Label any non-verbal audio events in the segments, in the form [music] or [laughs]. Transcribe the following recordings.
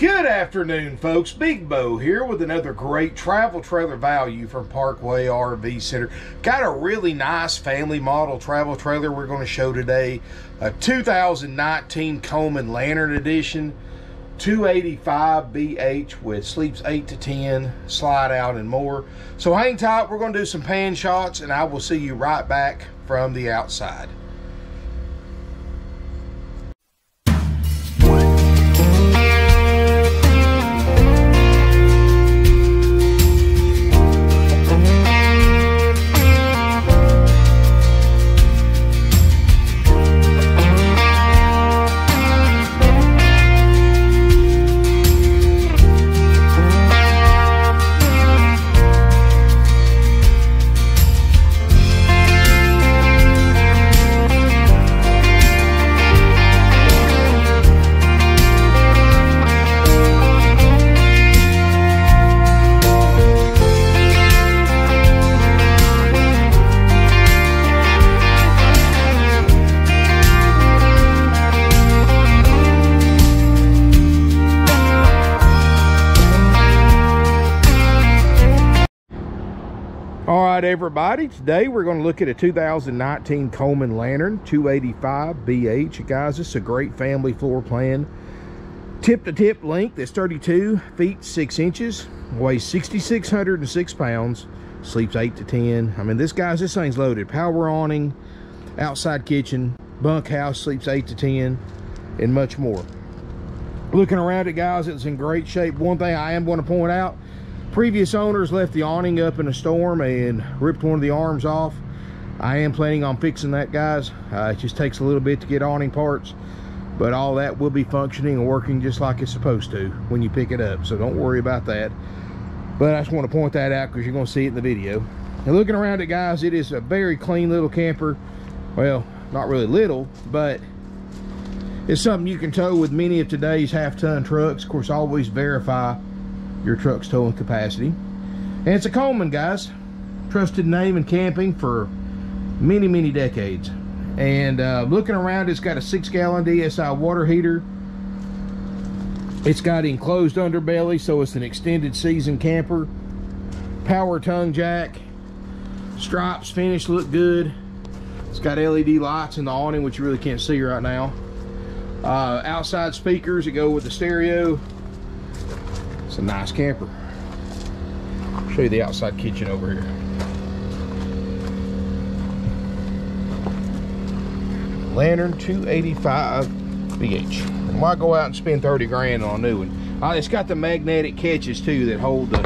Good afternoon, folks. Big Bo here with another great travel trailer value from Parkway RV Center. Got a really nice family model travel trailer we're going to show today. A 2019 Coleman Lantern Edition. 285 BH with sleeps 8 to 10, slide out, and more. So hang tight. We're going to do some pan shots, and I will see you right back from the outside. Everybody. Today we're going to look at a 2019 Coleman Lantern 285 BH. Guys, this is a great family floor plan. Tip to tip length is 32 feet 6 inches, weighs 6,606 pounds, sleeps 8 to 10. I mean, this guy's this thing's loaded. Power awning, outside kitchen, bunkhouse, sleeps 8 to 10, and much more. Looking around it, guys, it's in great shape. One thing I am going to point out previous owners left the awning up in a storm and ripped one of the arms off. I am planning on fixing that guys. Uh, it just takes a little bit to get awning parts but all that will be functioning and working just like it's supposed to when you pick it up so don't worry about that. But i just want to point that out because you're going to see it in the video. And looking around it guys it is a very clean little camper. Well not really little but it's something you can tow with many of today's half-ton trucks. Of course always verify your truck's towing capacity. And it's a Coleman, guys. Trusted name in camping for many, many decades. And uh, looking around, it's got a six gallon DSI water heater. It's got enclosed underbelly, so it's an extended season camper. Power tongue jack. Stripes finish look good. It's got LED lights in the awning, which you really can't see right now. Uh, outside speakers that go with the stereo it's a nice camper. Show you the outside kitchen over here. Lantern 285 BH. Why go out and spend 30 grand on a new one? Uh, it's got the magnetic catches too that hold the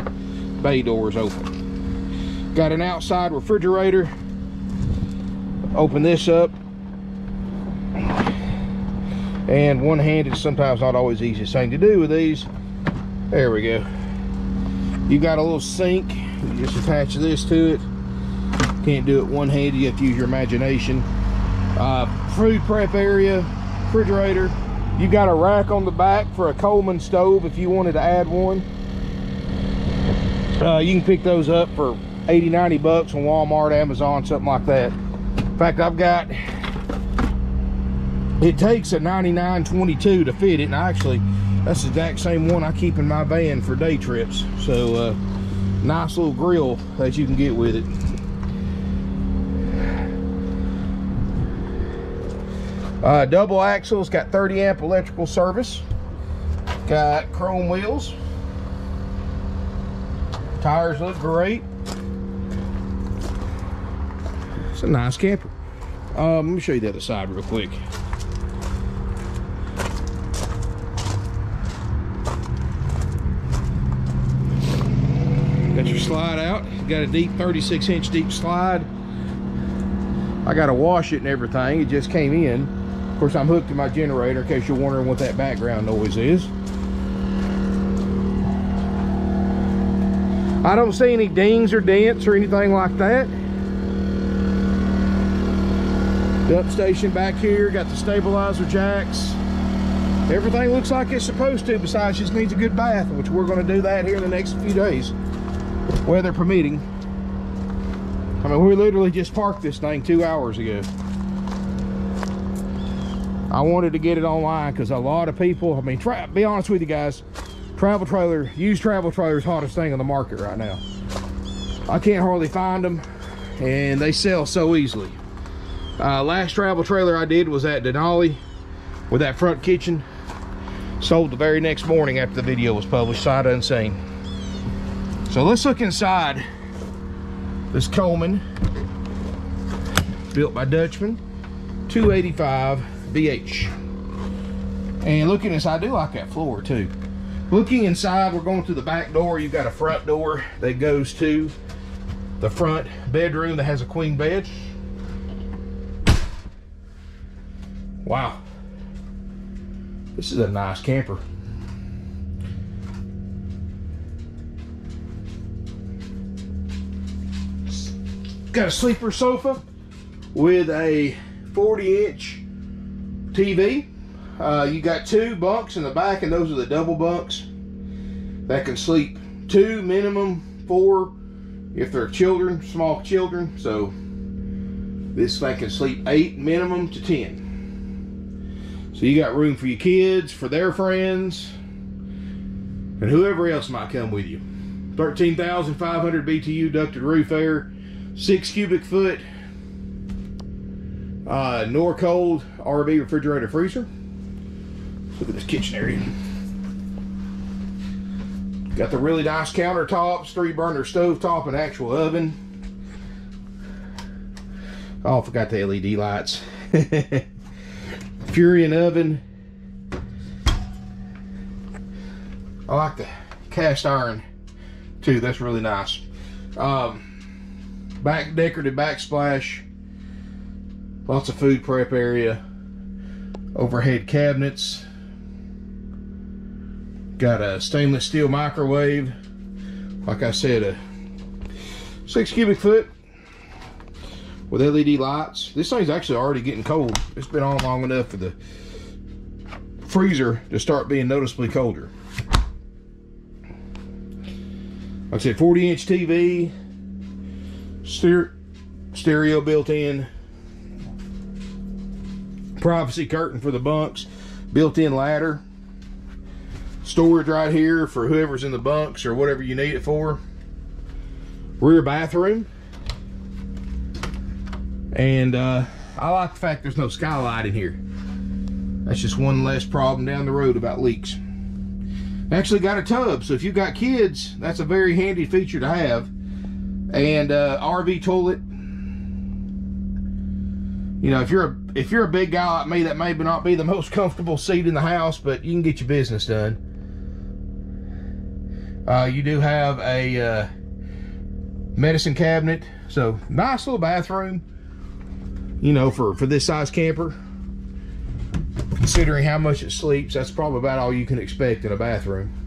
bay doors open. Got an outside refrigerator. Open this up. And one-handed sometimes not always the easiest thing to do with these. There we go. You got a little sink. You just attach this to it. Can't do it one-handed. You have to use your imagination. Uh, food prep area, refrigerator. You got a rack on the back for a Coleman stove if you wanted to add one. Uh, you can pick those up for 80, 90 bucks on Walmart, Amazon, something like that. In fact, I've got, it takes a 9922 to fit it. And I actually, that's the exact same one I keep in my van for day trips. So, uh, nice little grill that you can get with it. Uh, double axles, got 30 amp electrical service. Got chrome wheels. Tires look great. It's a nice camper. Um, let me show you the other side real quick. Got your slide out. Got a deep 36 inch deep slide. I got to wash it and everything. It just came in. Of course, I'm hooked to my generator in case you're wondering what that background noise is. I don't see any dings or dents or anything like that. Dump station back here, got the stabilizer jacks. Everything looks like it's supposed to, besides just needs a good bath, which we're gonna do that here in the next few days, weather permitting. I mean, we literally just parked this thing two hours ago. I wanted to get it online because a lot of people, I mean, try, be honest with you guys, travel trailer, used travel trailers, hottest thing on the market right now. I can't hardly find them and they sell so easily. Uh, last travel trailer I did was at Denali with that front kitchen. Sold the very next morning after the video was published, sight unseen. So let's look inside this Coleman, built by Dutchmen, 285 BH. And looking inside, I do like that floor too. Looking inside, we're going through the back door. You've got a front door that goes to the front bedroom that has a queen bed. Wow. This is a nice camper. Got a sleeper sofa with a 40 inch TV. Uh, you got two bunks in the back and those are the double bunks that can sleep two minimum four if they're children small children so this thing can sleep eight minimum to ten so you got room for your kids, for their friends, and whoever else might come with you. 13,500 BTU ducted roof air, 6 cubic foot uh, Norcold RV refrigerator freezer. Look at this kitchen area. Got the really nice countertops, three burner stove top, and actual oven. Oh, forgot the LED lights. [laughs] Furrion oven. I like the cast iron too. That's really nice. Um, back decorative backsplash. Lots of food prep area. Overhead cabinets. Got a stainless steel microwave. Like I said, a six cubic foot with LED lights. This thing's actually already getting cold. It's been on long enough for the freezer to start being noticeably colder. Like I said, 40 inch TV, stereo built in, privacy curtain for the bunks, built in ladder, storage right here for whoever's in the bunks or whatever you need it for, rear bathroom, and uh, I like the fact there's no skylight in here. That's just one less problem down the road about leaks. Actually got a tub, so if you've got kids, that's a very handy feature to have. And uh, RV toilet. You know, if you're a if you're a big guy like me, that may not be the [laughs] most comfortable seat in the house, but you can get your business done. Uh, you do have a uh, medicine cabinet, so nice little bathroom you know, for, for this size camper, considering how much it sleeps, that's probably about all you can expect in a bathroom.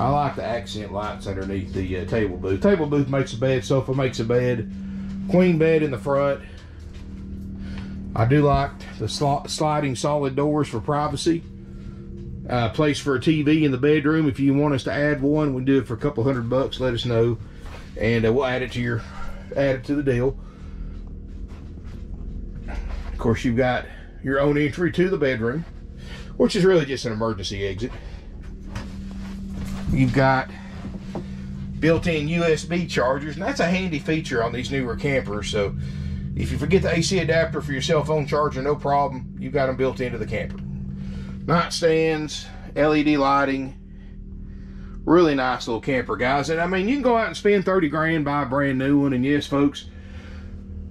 I like the accent lights underneath the uh, table booth. Table booth makes a bed, sofa makes a bed, queen bed in the front. I do like the sl sliding solid doors for privacy. Uh, place for a TV in the bedroom. If you want us to add one, we do it for a couple hundred bucks. Let us know, and uh, we'll add it to your add it to the deal. Of course, you've got your own entry to the bedroom, which is really just an emergency exit. You've got built-in USB chargers, and that's a handy feature on these newer campers. So if you forget the AC adapter for your cell phone charger, no problem. You've got them built into the camper. Nightstands, LED lighting, Really nice little camper, guys. And I mean, you can go out and spend 30 grand, buy a brand new one. And yes, folks,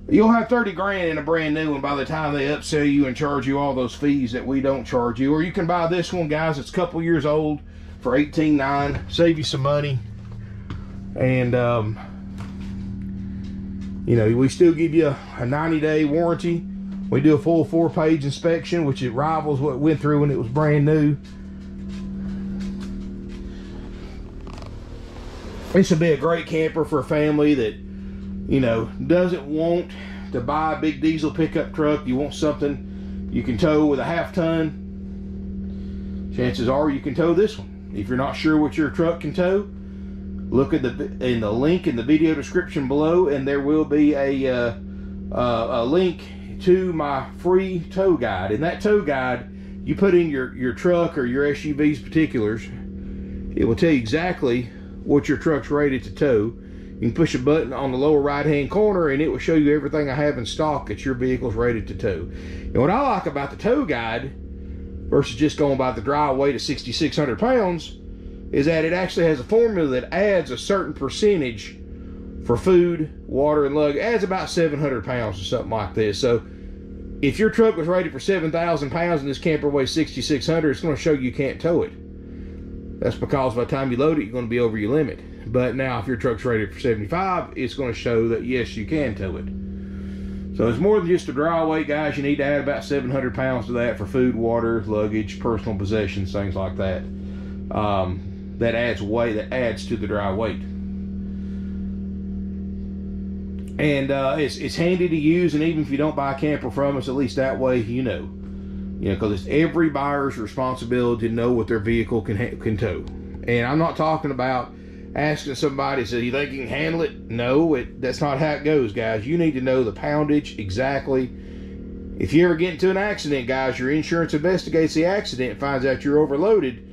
you'll have 30 grand in a brand new one by the time they upsell you and charge you all those fees that we don't charge you. Or you can buy this one, guys. It's a couple years old for 18.9. Save you some money. And, um, you know, we still give you a 90 day warranty. We do a full four page inspection, which it rivals what went through when it was brand new. this would be a great camper for a family that you know doesn't want to buy a big diesel pickup truck you want something you can tow with a half ton chances are you can tow this one if you're not sure what your truck can tow look at the in the link in the video description below and there will be a uh, uh, a link to my free tow guide. In that tow guide, you put in your, your truck or your SUV's particulars. It will tell you exactly what your truck's rated to tow. You can push a button on the lower right hand corner and it will show you everything I have in stock that your vehicle's rated to tow. And what I like about the tow guide versus just going by the dry weight of 6,600 pounds is that it actually has a formula that adds a certain percentage for food, water, and lug, adds about 700 pounds or something like this. So if your truck was rated for 7,000 pounds and this camper weighs 6,600, it's going to show you can't tow it. That's because by the time you load it, you're going to be over your limit. But now, if your truck's rated for 75, it's going to show that yes, you can tow it. So it's more than just a dry weight, guys. You need to add about 700 pounds to that for food, water, luggage, personal possessions, things like that. Um, that adds weight. That adds to the dry weight. And uh, it's it's handy to use, and even if you don't buy a camper from us, at least that way you know. You know, because it's every buyer's responsibility to know what their vehicle can can tow. And I'm not talking about asking somebody, so you think you can handle it? No, it, that's not how it goes, guys. You need to know the poundage exactly. If you ever get into an accident, guys, your insurance investigates the accident and finds out you're overloaded.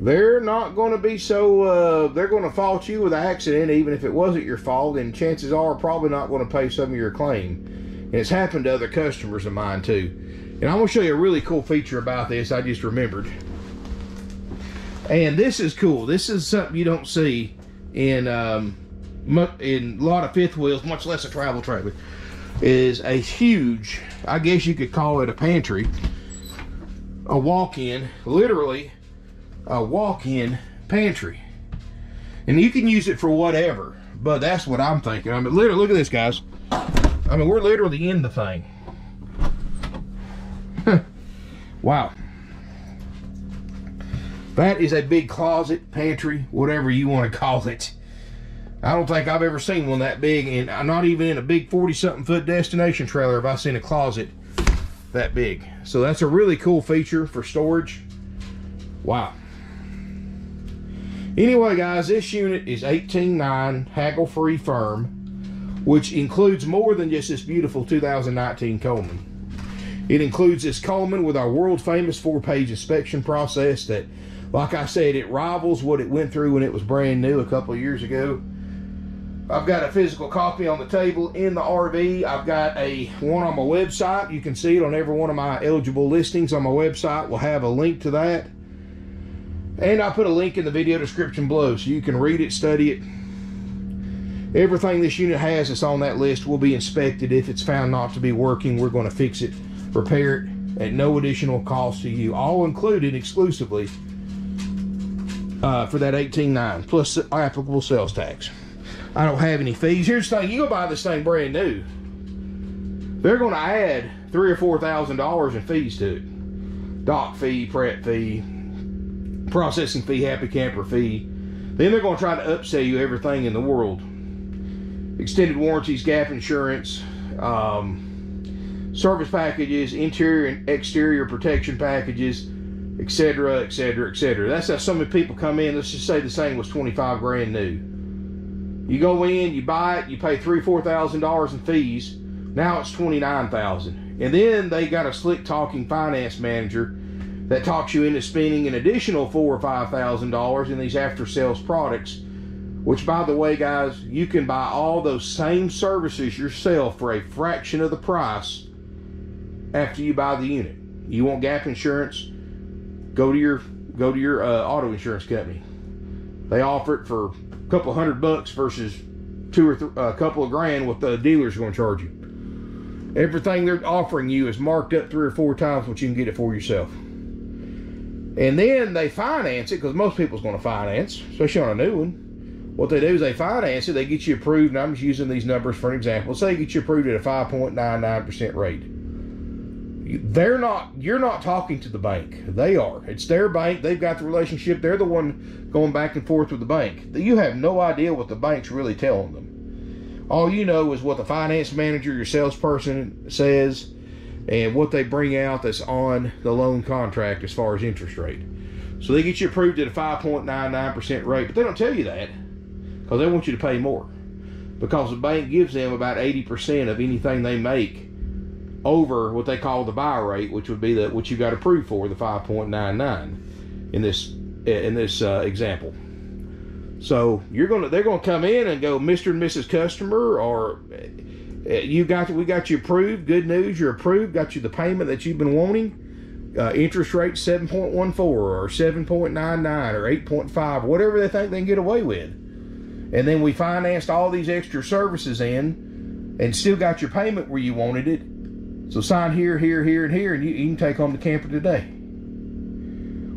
They're not going to be so, uh, they're going to fault you with the accident, even if it wasn't your fault, and chances are probably not going to pay some of your claim. And it's happened to other customers of mine, too. And I'm going to show you a really cool feature about this I just remembered. And this is cool. This is something you don't see in um, in a lot of fifth wheels, much less a travel trailer. Is a huge, I guess you could call it a pantry, a walk-in, literally a walk-in pantry. And you can use it for whatever, but that's what I'm thinking. I mean, literally, look at this, guys. I mean, we're literally in the thing. [laughs] wow. That is a big closet, pantry, whatever you want to call it. I don't think I've ever seen one that big, and I'm uh, not even in a big 40-something foot destination trailer have I seen a closet that big. So that's a really cool feature for storage. Wow. Anyway, guys, this unit is 18.9 haggle-free firm, which includes more than just this beautiful 2019 Coleman. It includes this Coleman with our world-famous four-page inspection process that like I said, it rivals what it went through when it was brand new a couple years ago. I've got a physical copy on the table in the RV. I've got a one on my website. You can see it on every one of my eligible listings on my website. We'll have a link to that. And I put a link in the video description below so you can read it, study it. Everything this unit has that's on that list will be inspected. If it's found not to be working, we're going to fix it, repair it at no additional cost to you. All included exclusively uh, for that 18.9 plus applicable sales tax. I don't have any fees. Here's the thing: you go buy this thing brand new, they're going to add three or four thousand dollars in fees to it. Dock fee, prep fee, processing fee, happy camper fee. Then they're going to try to upsell you everything in the world. Extended warranties, gap insurance, um, service packages, interior and exterior protection packages, etc., etc., etc. That's how of the people come in. Let's just say the thing was 25 grand new. You go in, you buy it, you pay three, four thousand dollars in fees. Now it's twenty nine thousand, and then they got a slick talking finance manager that talks you into spending an additional four or five thousand dollars in these after sales products. Which, by the way, guys, you can buy all those same services yourself for a fraction of the price after you buy the unit. You want gap insurance? Go to your go to your uh, auto insurance company. They offer it for a couple hundred bucks versus two or a couple of grand what the dealer's going to charge you. Everything they're offering you is marked up three or four times what you can get it for yourself. And then they finance it because most people's going to finance, especially on a new one. What they do is they finance it, they get you approved, and I'm just using these numbers for an example. Say they get you approved at a 5.99% rate they're not you're not talking to the bank. They are. It's their bank. They've got the relationship. They're the one going back and forth with the bank. You have no idea what the bank's really telling them. All you know is what the finance manager your salesperson says and what they bring out that's on the loan contract as far as interest rate. So they get you approved at a 5.99% rate but they don't tell you that because they want you to pay more. Because the bank gives them about 80% of anything they make over what they call the buy rate, which would be the which you got approved for the 5.99 in this in this uh, example. So you're gonna they're gonna come in and go, Mr. and Mrs. Customer, or uh, you got we got you approved. Good news, you're approved. Got you the payment that you've been wanting. Uh, interest rate 7.14 or 7.99 or 8.5, whatever they think they can get away with. And then we financed all these extra services in and still got your payment where you wanted it so sign here, here, here, and here, and you, you can take home the camper today.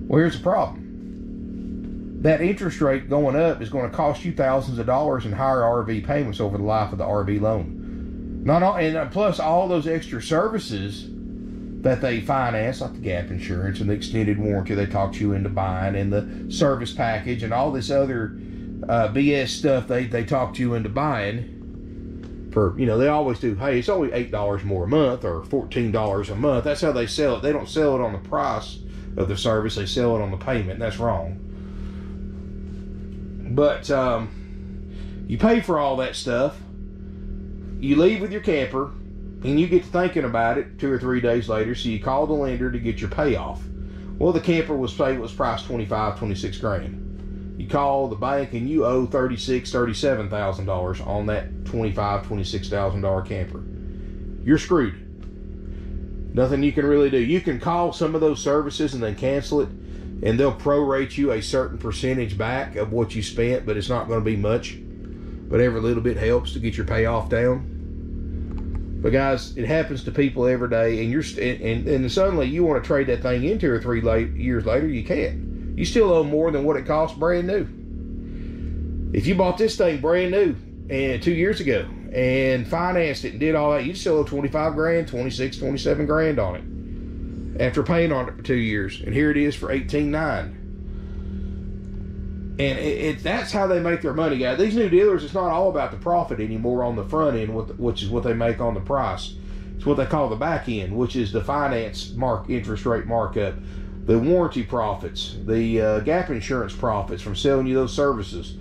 Well, here's the problem. That interest rate going up is going to cost you thousands of dollars in higher RV payments over the life of the RV loan. Not all, and uh, plus all those extra services that they finance, like the gap insurance and the extended warranty they talked you into buying, and the service package, and all this other uh, BS stuff they they talked you into buying for you know they always do hey it's only eight dollars more a month or fourteen dollars a month. That's how they sell it. They don't sell it on the price of the service they sell it on the payment. That's wrong. But um, you pay for all that stuff you leave with your camper and you get to thinking about it two or three days later so you call the lender to get your payoff well the camper was paid was priced 25 26 grand you call the bank and you owe thirty-six, thirty-seven thousand dollars on that twenty-five, twenty-six thousand dollar camper. You're screwed. Nothing you can really do. You can call some of those services and then cancel it, and they'll prorate you a certain percentage back of what you spent, but it's not going to be much. But every little bit helps to get your payoff down. But guys, it happens to people every day, and you're and, and suddenly you want to trade that thing in two or three late, years later, you can't you still owe more than what it cost brand new. If you bought this thing brand new and two years ago and financed it and did all that, you'd still owe 25 grand, 26, 27 grand on it after paying on it for two years. And here it is for 18.9. And it, it, that's how they make their money, guys. These new dealers, it's not all about the profit anymore on the front end, which is what they make on the price. It's what they call the back end, which is the finance mark interest rate markup the warranty profits, the uh, gap insurance profits from selling you those services.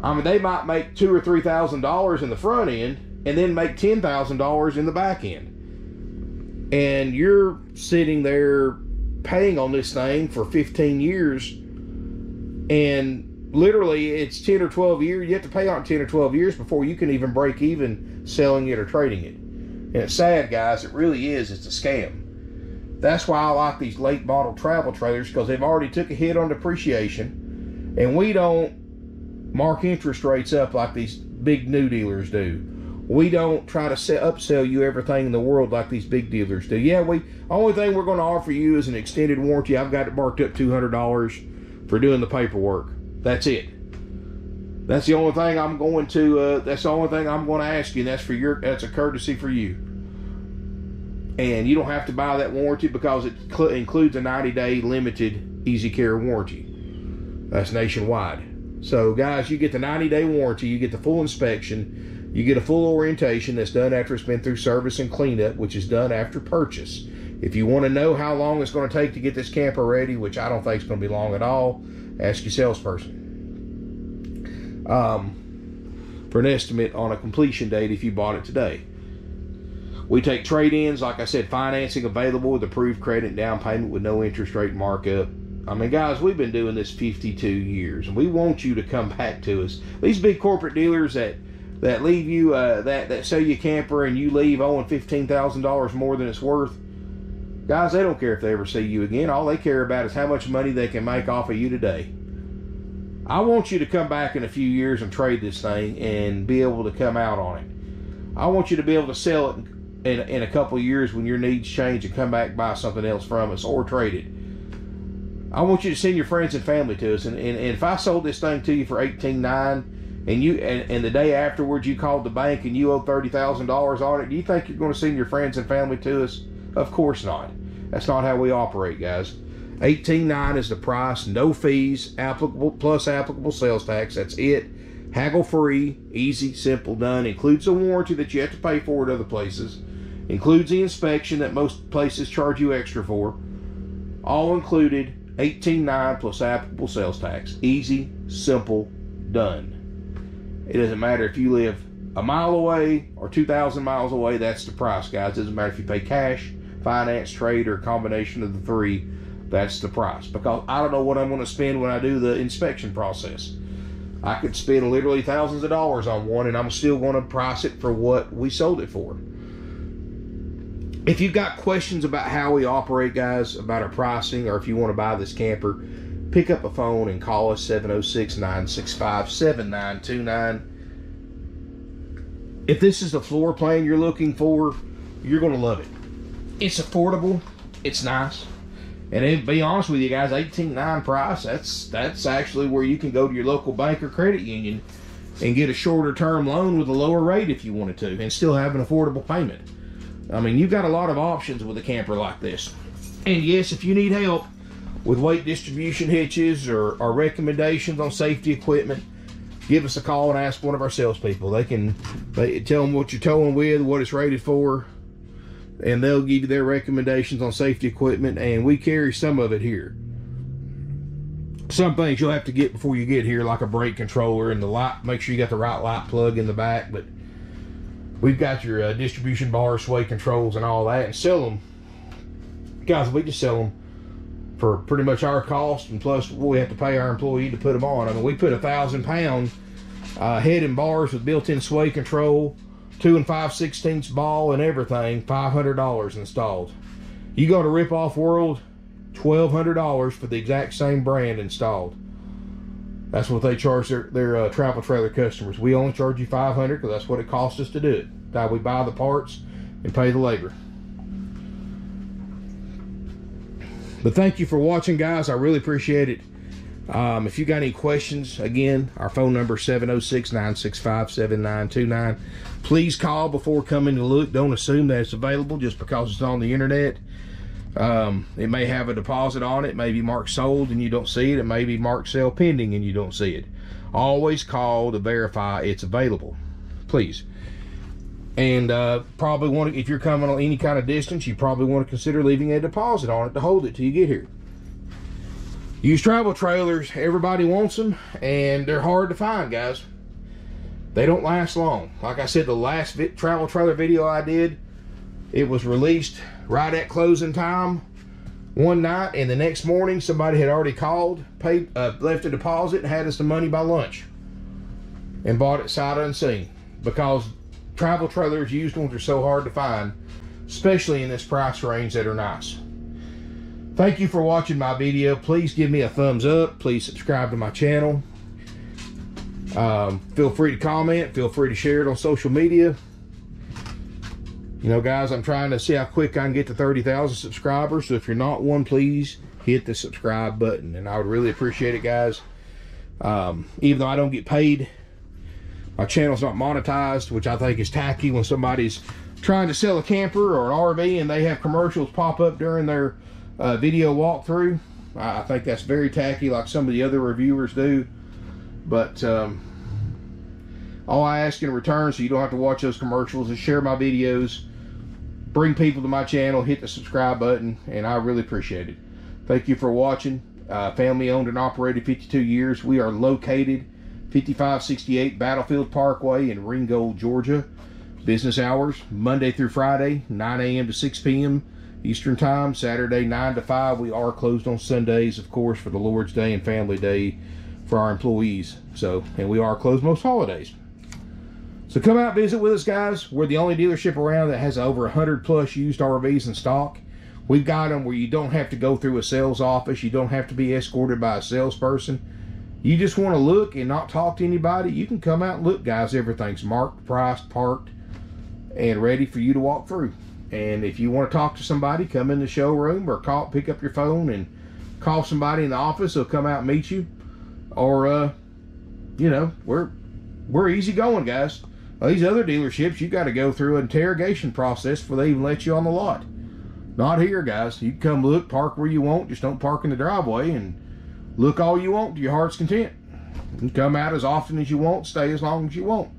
I mean, they might make two or three thousand dollars in the front end and then make ten thousand dollars in the back end. And you're sitting there paying on this thing for 15 years, and literally it's 10 or 12 years. You have to pay on 10 or 12 years before you can even break even selling it or trading it. And it's sad, guys. It really is. It's a scam. That's why I like these late model travel trailers because they've already took a hit on depreciation, and we don't mark interest rates up like these big new dealers do. We don't try to sell, upsell you everything in the world like these big dealers do. Yeah, we only thing we're going to offer you is an extended warranty. I've got it marked up two hundred dollars for doing the paperwork. That's it. That's the only thing I'm going to. Uh, that's the only thing I'm going to ask you. And that's for your. That's a courtesy for you and you don't have to buy that warranty because it cl- includes a 90 day limited easy care warranty. That's nationwide. So guys you get the 90 day warranty you get the full inspection you get a full orientation that's done after it's been through service and cleanup which is done after purchase. If you want to know how long it's going to take to get this camper ready which i don't think is going to be long at all ask your salesperson. Um, for an estimate on a completion date if you bought it today we take trade ins, like I said, financing available with approved credit and down payment with no interest rate markup. I mean, guys, we've been doing this 52 years, and we want you to come back to us. These big corporate dealers that that leave you uh, that that sell you camper and you leave owing fifteen thousand dollars more than it's worth. Guys, they don't care if they ever see you again. All they care about is how much money they can make off of you today. I want you to come back in a few years and trade this thing and be able to come out on it. I want you to be able to sell it in, in a couple years when your needs change and come back buy something else from us or trade it. I want you to send your friends and family to us. And, and, and if I sold this thing to you for eighteen nine, and you and, and the day afterwards you called the bank and you owe thirty thousand dollars on it, do you think you're going to send your friends and family to us? Of course not. That's not how we operate, guys. Eighteen nine is the price, no fees, applicable plus applicable sales tax. That's it. Haggle free, easy, simple, done. Includes a warranty that you have to pay for at other places. Includes the inspection that most places charge you extra for. All included, 18.9 plus applicable sales tax. Easy, simple, done. It doesn't matter if you live a mile away or 2,000 miles away, that's the price, guys. It doesn't matter if you pay cash, finance, trade, or a combination of the three, that's the price. Because I don't know what I'm going to spend when I do the inspection process. I could spend literally thousands of dollars on one, and I'm still going to price it for what we sold it for. If you've got questions about how we operate, guys, about our pricing, or if you want to buy this camper, pick up a phone and call us 706 965 7929. If this is the floor plan you're looking for, you're going to love it. It's affordable, it's nice. And to be honest with you guys, eighteen nine price, that's that's actually where you can go to your local bank or credit union and get a shorter term loan with a lower rate if you wanted to and still have an affordable payment. I mean, you've got a lot of options with a camper like this. And yes, if you need help with weight distribution hitches or, or recommendations on safety equipment, give us a call and ask one of our salespeople. They can they tell them what you're towing with, what it's rated for, and they'll give you their recommendations on safety equipment. And we carry some of it here. Some things you'll have to get before you get here, like a brake controller and the light. Make sure you got the right light plug in the back, but we've got your uh, distribution bar, sway controls, and all that, and sell them. Guys, we just sell them for pretty much our cost, and plus we have to pay our employee to put them on. I mean, we put a thousand pound uh, head and bars with built-in sway control, two and five sixteenths ball, and everything. Five hundred dollars installed. You go to Rip Off World, twelve hundred dollars for the exact same brand installed. That's what they charge their, their uh, travel trailer customers. We only charge you 500 because that's what it costs us to do it. That we buy the parts and pay the labor. But thank you for watching, guys. I really appreciate it. Um, if you got any questions, again, our phone number 706-965-7929. Please call before coming to look. Don't assume that it's available just because it's on the internet. Um, it may have a deposit on it, maybe marked sold and you don't see it. It may be marked sale pending and you don't see it. Always call to verify it's available, please. And uh, probably want to, if you're coming on any kind of distance, you probably want to consider leaving a deposit on it to hold it till you get here. Use travel trailers, everybody wants them, and they're hard to find, guys. They don't last long. Like I said, the last travel trailer video I did, it was released right at closing time one night, and the next morning somebody had already called, paid, uh, left a deposit, and had us the money by lunch, and bought it sight unseen because travel trailers, used ones, are so hard to find, especially in this price range that are nice. Thank you for watching my video. Please give me a thumbs up. Please subscribe to my channel. Um, feel free to comment. Feel free to share it on social media. You know, guys, I'm trying to see how quick I can get to 30,000 subscribers. So if you're not one, please hit the subscribe button. And I would really appreciate it, guys. Um, even though I don't get paid, my channel's not monetized, which I think is tacky when somebody's trying to sell a camper or an RV and they have commercials pop up during their uh, video walkthrough. I think that's very tacky like some of the other reviewers do. But um, all I ask in return, so you don't have to watch those commercials, is share my videos bring people to my channel, hit the subscribe button, and I really appreciate it. Thank you for watching. Uh, family owned and operated 52 years. We are located 5568 Battlefield Parkway in Ringgold, Georgia. Business hours Monday through Friday, 9 a.m. to 6 p.m. Eastern Time. Saturday, 9 to 5. We are closed on Sundays, of course, for the Lord's Day and Family Day for our employees. So, and we are closed most holidays. So come out visit with us, guys. We're the only dealership around that has over 100 plus used RVs in stock. We've got them where you don't have to go through a sales office. You don't have to be escorted by a salesperson. You just want to look and not talk to anybody. You can come out and look, guys. Everything's marked, priced, parked, and ready for you to walk through. And if you want to talk to somebody, come in the showroom or call, pick up your phone and call somebody in the office. They'll come out and meet you. Or, uh, you know, we're we're easy going, guys. Well, these other dealerships, you got to go through an interrogation process before they even let you on the lot. Not here, guys. You come look, park where you want, just don't park in the driveway, and look all you want to your heart's content. And come out as often as you want, stay as long as you want.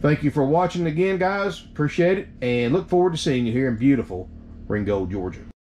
Thank you for watching again, guys. Appreciate it, and look forward to seeing you here in beautiful Ringgold, Georgia.